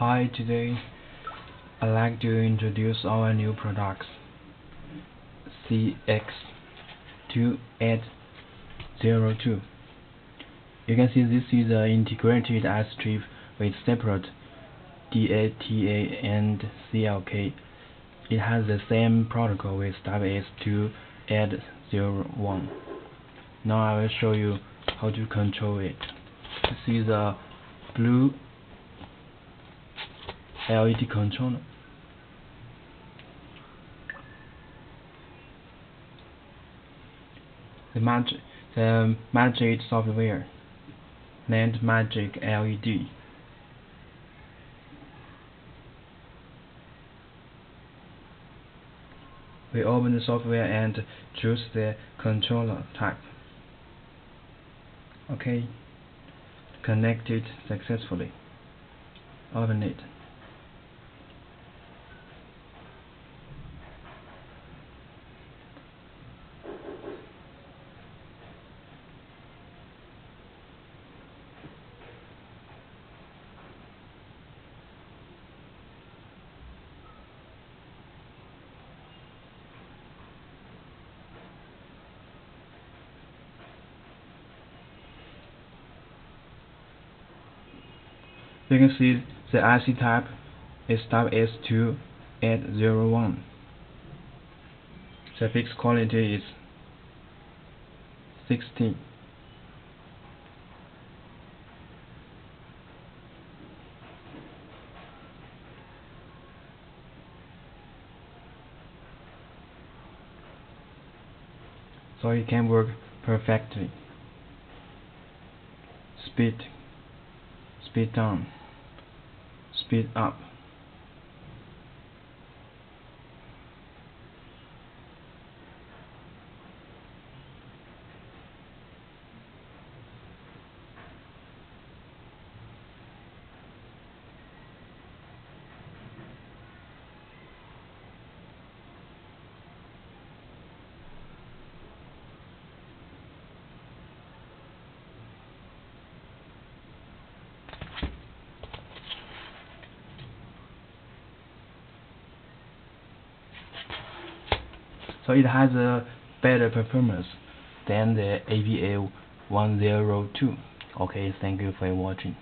Hi, today I'd like to introduce our new products CX2802. You can see this is an integrated IC chip with separate DATA and CLK. It has the same protocol with WS2801. Now I will show you how to control it. This is a blue LED controller. The magic, the magic software named Magic LED. We open the software and choose the controller type. OK. Connected successfully. Open it. You can see the IC type is WS2801. The fixed quality is 16. So it can work perfectly. Speed, speed down speed up. So it has a better performance than the APA 102 okay thank you for watching